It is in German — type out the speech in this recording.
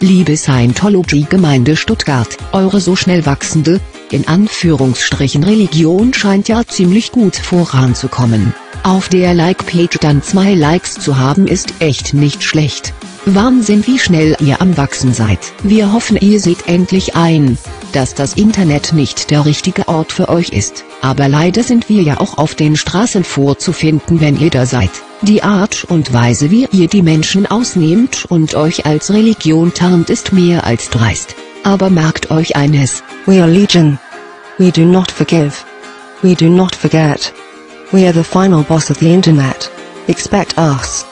Liebe Scientology-Gemeinde Stuttgart, eure so schnell wachsende, in Anführungsstrichen Religion scheint ja ziemlich gut voranzukommen. Auf der Like-Page dann zwei Likes zu haben ist echt nicht schlecht. Wahnsinn wie schnell ihr am Wachsen seid. Wir hoffen ihr seht endlich ein, dass das Internet nicht der richtige Ort für euch ist, aber leider sind wir ja auch auf den Straßen vorzufinden wenn ihr da seid. Die Art und Weise wie ihr die Menschen ausnehmt und euch als Religion tarnt ist mehr als dreist. Aber merkt euch eines. We are Legion. We do not forgive. We do not forget. We are the final boss of the internet. Expect us.